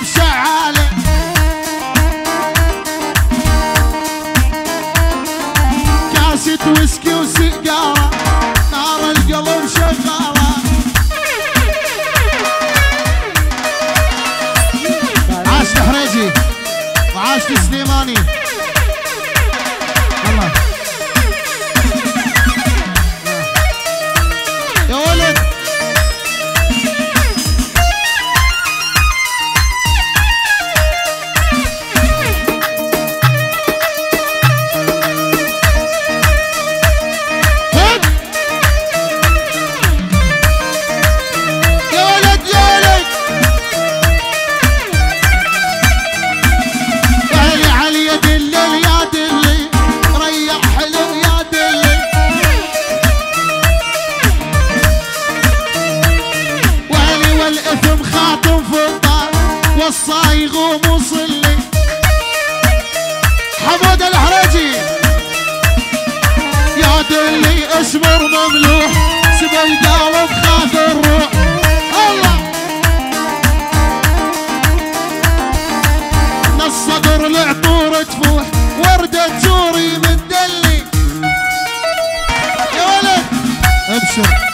بشعالة. كاسة ويسكي وسيجارة نار القلب شغالة الصايغ ومصلي حمود الحرجي يا دلي اسمر مملوح سبي قالب خاف الروح. الله. من الصدر العطور تفوح وردة جوري من دلي. يا ولد ابشر.